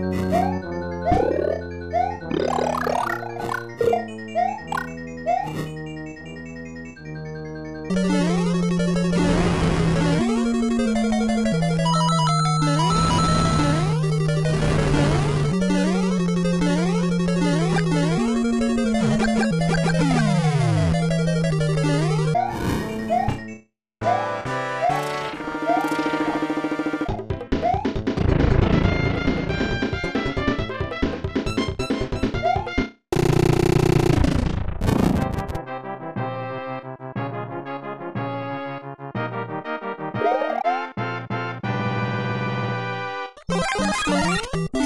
Thank you. Bye.